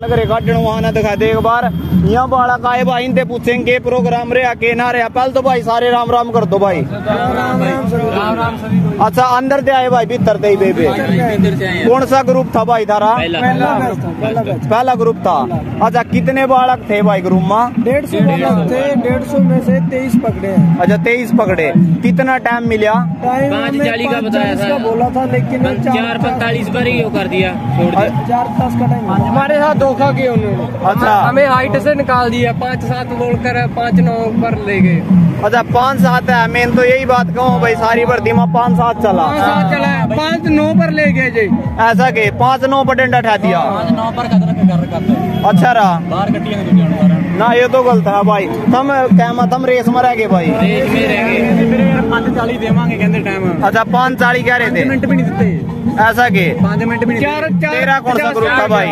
नगरे काटण वहाँ दिखा दे एक बार यहाँ बाड़ा का भाई इनसे पूछेंगे प्रोग्राम रे के ना रे पहले तो भाई सारे राम राम कर दो भाई अच्छा अंदर से आए भाई भीतर ही बेबे कौन सा ग्रुप था भाई थारा पहला ग्रुप था अच्छा कितने बालक थे भाई ग्रुप में डेढ़ सौ बालक थे डेढ़ सौ में से तेईस पकड़े अच्छा तेईस पकड़े कितना टाइम मिला टाइम पाँच चालीस का बताया था। बोला था लेकिन चार पैंतालीस पर ही कर दिया दिया चार दस का टाइम हमारे साथ धोखा किया उन्होंने? अच्छा। हमें हाइट से निकाल दिया पाँच सात बोलकर पाँच नौ पर ले गए। अच्छा पाँच सात है मेन तो यही बात कहूँ भाई सारी भर्ती में पाँच सात चला। पाँच सात चला पाँच नौ पर ले गए जी। ऐसा के पाँच नौ पर डंडा ठा दिया। नौ पर कर अच्छा रहा। बाहर ना ये तो गलत है भाई। तुम कहमा तुम रेस में रह गए भाई। रेस में रह गए। पाँच चालीस देवांगे कहते टाइम अच्छा पाँच चाली कह रहे थे। मिनट भी नहीं देते। ऐसा के? पाँच मिनट भी नहीं चार तेरा कौन सा ग्रुप था भाई?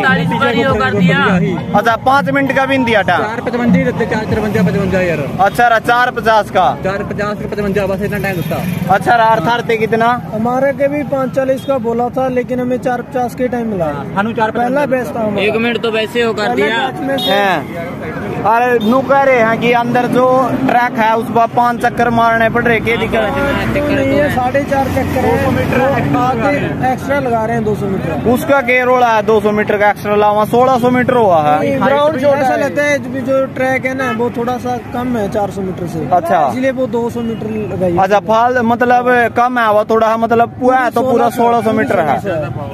अच्छा पाँच मिनट का भी नहीं दिया था? चार पचवंजा ही देते चार चरवंजा पचवंजा यार। अच्छा रहा चार पचास का। चार पचास पचवंजा बस इतना टाइम देता। अच्छा रहा अर्थार्थ थे कितना? हमारे के भी पाँच चालीस का बोला था लेकिन हमें चार पचास के टाइम मिला। हनु चार पहला बेस्ट था एक मिनट तो वैसे हो कर दिया। से अरे नू कह रहे हैं कि अंदर जो ट्रैक है उस पर पाँच चक्कर मारने पड़ रहे क्या दिक्कत? साढ़े चार चक्कर है। एक्स्ट्रा लगा रहे हैं। दो सौ मीटर। उसका के रोड़ा है? 200 मीटर का एक्स्ट्रा लावा सोलह सौ मीटर हुआ है। ग्राउंड ऐसा लगता है जो- ट्रैक है ना वो थोड़ा सा कम है चार सौ मीटर से। अच्छा। इसलिए वो दो सौ मीटर लगाई अच्छा फाल मतलब कम है वो थोड़ा मतलब पूरा है तो पूरा सोलह सौ मीटर है।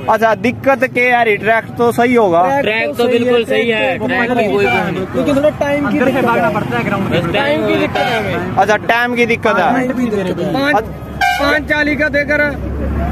अच्छा दिक्कत के यार? ट्रैक तो सही होगा। ट्रैक तो बिल्कुल सही है। की लेकिन थोड़ा टाइम की दिक्कत है। पड़ता है ग्राउंड टाइम की दिक्कत है। अच्छा टाइम की दिक्कत है। की है। पाँच चालीस का देकर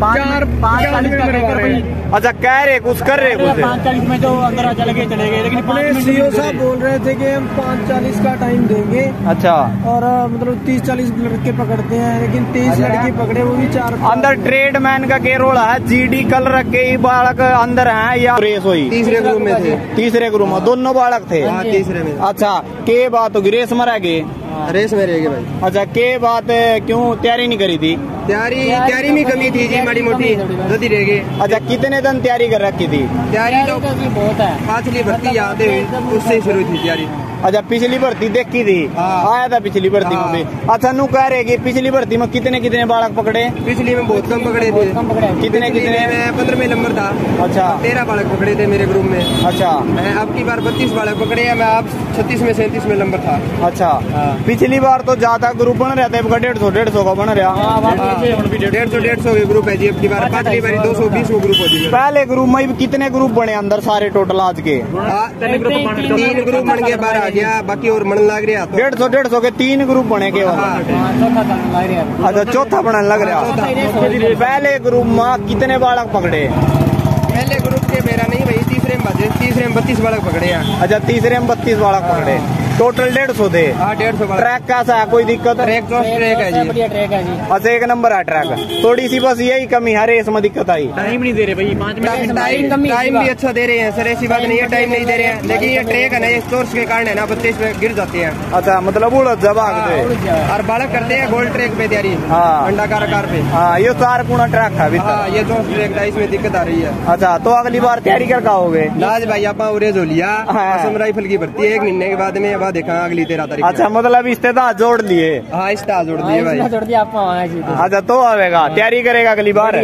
चार पाँच चालीस में करवा रहे अच्छा कह रहे कुछ कर रहे कुछ। पाँच चालीस में जो अंदर चले गए चले गए लेकिन अपने सीओ साहब बोल रहे थे कि हम पाँच चालीस का टाइम देंगे। अच्छा। और मतलब तीस चालीस लड़के पकड़ते हैं लेकिन तीस लड़के पकड़े वो भी चार अंदर ट्रेड मैन का के रोड़ा है? जीडी कल रखे ही बालक अंदर है या रेस हुई। तीसरे ग्रुप में थे। तीसरे ग्रुप में दोनों बालक थे। तीसरे में अच्छा के बात होगी? रेस में रह गए। रेस में रहेगी भाई। अच्छा के बात है, क्यों? तैयारी नहीं करी थी? तैयारी तैयारी में कमी थी जी माड़ी मोटी गति रह गई। अच्छा कितने दिन तैयारी कर रखी थी? तैयारी तो बहुत है। पांचली भर्ती आते हुए उससे ही शुरू थी तैयारी। अच्छा पिछली भर्ती देखी थी? हाँ। आया था पिछली भर्ती में? भी अच्छा नू कह रहे कि पिछली भर्ती में कितने कितने बालक पकड़े? पिछली में बहुत कम पकड़े थे। कितने कितने? मैं पंद्रहवें नंबर था। अच्छा। तेरह बालक पकड़े थे मेरे ग्रुप में। अच्छा। मैं अब की बार बत्तीस बालक पकड़े हैं मैं अब छत्तीस में सैंतीस में नंबर था। अच्छा। पिछली बार तो ज़्यादा ग्रुप बन रहा था डेढ़ सौ डेढ़ सौ का बन रहा। डेढ़ सौ डेढ़ सौ के ग्रुप है जी अब की बार पांचवी बारी दो सौ बीस ग्रुप हो जी। पहले ग्रुप में कितने ग्रुप बने अंदर सारे टोटल आज के? हाँ, तीन ग्रुप बन गया बारह आ गया बाकी और मन लग रहा तो। डेढ़ सौ डेढ़ सौ के तीन ग्रुप बने केवल। अच्छा चौथा बनने लग रहा। पहले ग्रुप में कितने बालक पकड़े? पहले ग्रुप के मेरा नहीं भाई तीसरे में तीसरे में बत्तीस बालक पकड़े अच्छा तीसरे में बत्तीस बालक पकड़े। टोटल डेढ़ सौ थे हाँ डेढ़ सौ ट्रैक कैसा है? कोई दिक्कत? ट्रैक तो ट्रैक है जी। ट्रैक है जी। अच्छा एक नंबर है ट्रैक थोड़ी सी बस यही कमी है रेस में दिक्कत आई। टाइम नहीं दे रहे भाई पाँच मिनट। टाइम टाइम भी अच्छा दे रहे हैं सर ऐसी बात नहीं है टाइम नहीं दे रहे हैं। लेकिन ये ट्रैक है ना ये स्टोर्स के कारण है ना बच्चे इसमें गिर जाते हैं। अच्छा मतलब उड़ जवाब दे। और बालक करते हैं गोल्ड ट्रैक पे तैयारी। हाँ। अंडाकार आकार पे। हाँ ये चार पूरा ट्रैक है हाँ ये चौस ट्रैक था इसमें दिक्कत आ रही है। अच्छा तो अगली बार तैयारी कर का होगे लाज भाई आप उरेज हो लिया। हाँ। असम राइफल की भर्ती है एक महीने के बाद में अब देखा अगली तेरह तारीख अच्छा मतलब इस्तेदा जोड़ लिए हाँ इश्तेदार जोड़ लिए भाई। जोड़ दिया आप अच्छा तो आवेगा। तैयारी करेगा अगली बार?